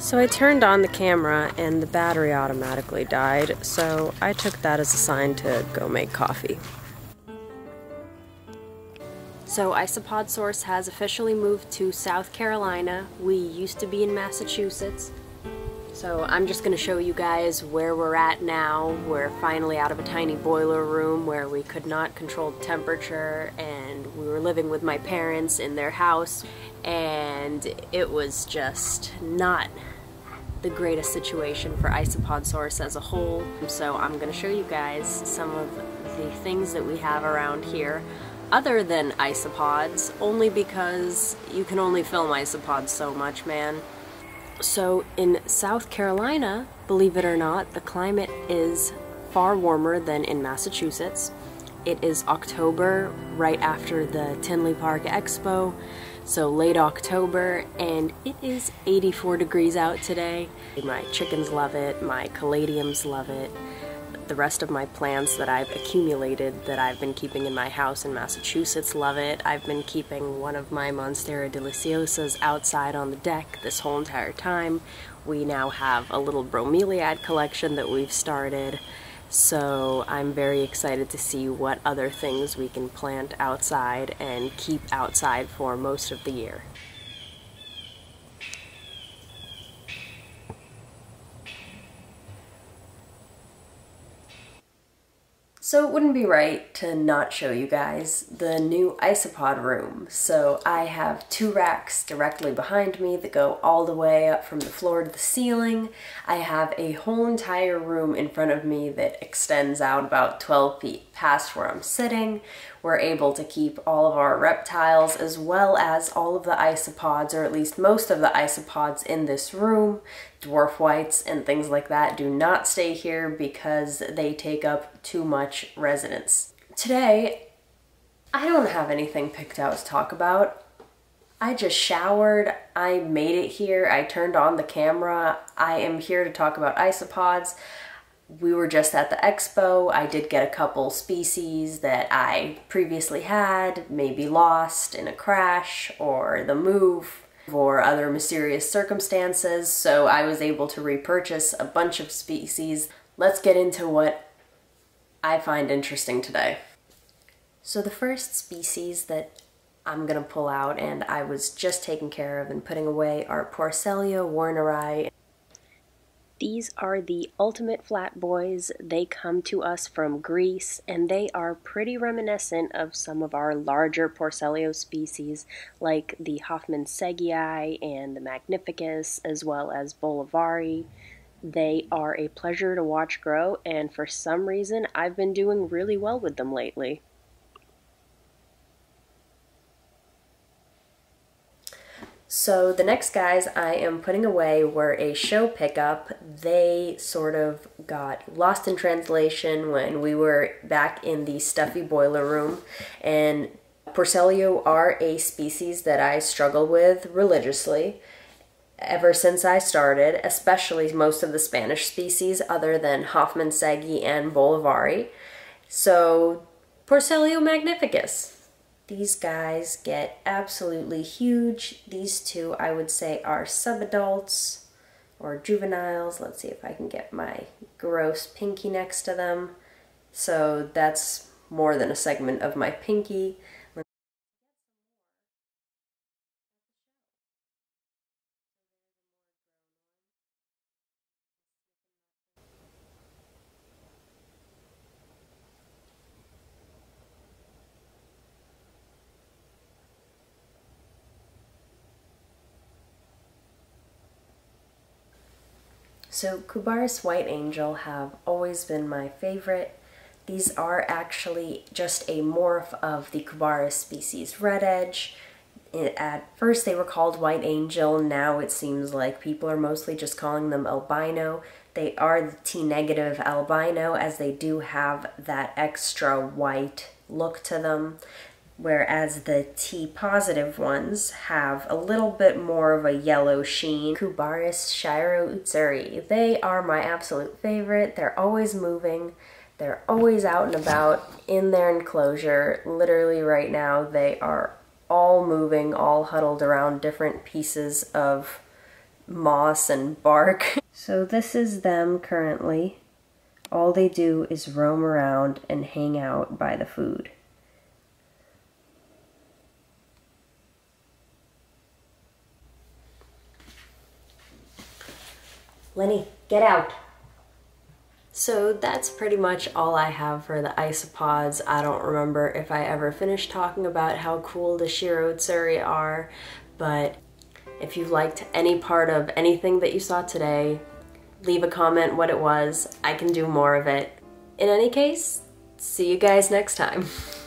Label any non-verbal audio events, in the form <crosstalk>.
So I turned on the camera and the battery automatically died, so I took that as a sign to go make coffee. So Isopod Source has officially moved to South Carolina. We used to be in Massachusetts. So I'm just going to show you guys where we're at now. We're finally out of a tiny boiler room where we could not control the temperature and we were living with my parents in their house and it was just not the greatest situation for Isopod Source as a whole. So I'm going to show you guys some of the things that we have around here other than isopods, only because you can only film isopods so much, man. So in South Carolina, believe it or not, the climate is far warmer than in Massachusetts. It is October, right after the Tinley Park Expo, so late October, and it is 84 degrees out today. My chickens love it, my caladiums love it the rest of my plants that I've accumulated that I've been keeping in my house in Massachusetts love it. I've been keeping one of my Monstera deliciosas outside on the deck this whole entire time. We now have a little bromeliad collection that we've started. So I'm very excited to see what other things we can plant outside and keep outside for most of the year. So it wouldn't be right to not show you guys the new isopod room. So I have two racks directly behind me that go all the way up from the floor to the ceiling. I have a whole entire room in front of me that extends out about 12 feet past where I'm sitting. We're able to keep all of our reptiles as well as all of the isopods, or at least most of the isopods in this room. Dwarf whites and things like that do not stay here because they take up too much residence. Today, I don't have anything picked out to talk about. I just showered, I made it here, I turned on the camera, I am here to talk about isopods we were just at the expo. I did get a couple species that I previously had, maybe lost in a crash or the move or other mysterious circumstances, so I was able to repurchase a bunch of species. Let's get into what I find interesting today. So the first species that I'm gonna pull out and I was just taking care of and putting away are Porcellio warneri these are the ultimate flat boys. They come to us from Greece and they are pretty reminiscent of some of our larger Porcellio species like the Hoffmannsegii and the Magnificus as well as Bolivari. They are a pleasure to watch grow and for some reason I've been doing really well with them lately. So the next guys I am putting away were a show pickup. They sort of got lost in translation when we were back in the stuffy boiler room. And Porcellio are a species that I struggle with religiously ever since I started, especially most of the Spanish species other than Hoffmannsegii and Bolivari. So Porcellio magnificus. These guys get absolutely huge. These two I would say are subadults or juveniles. Let's see if I can get my gross pinky next to them. So that's more than a segment of my pinky. So Cubaris White Angel have always been my favorite. These are actually just a morph of the Cubaris species Red Edge. At first they were called White Angel, now it seems like people are mostly just calling them albino. They are the T-negative albino as they do have that extra white look to them whereas the T positive ones have a little bit more of a yellow sheen. Cubaris Shiro Utsuri. They are my absolute favorite. They're always moving. They're always out and about in their enclosure. Literally right now they are all moving, all huddled around different pieces of moss and bark. <laughs> So this is them currently. All they do is roam around and hang out by the food. Lenny, get out. So that's pretty much all I have for the isopods. I don't remember if I ever finished talking about how cool the Shiro Utsuri are, but if you liked any part of anything that you saw today, leave a comment what it was. I can do more of it. In any case, see you guys next time. <laughs>